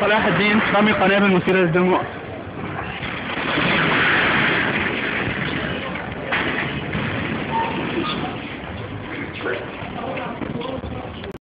صلاح الدين رامي قنابل مثيرة للدموع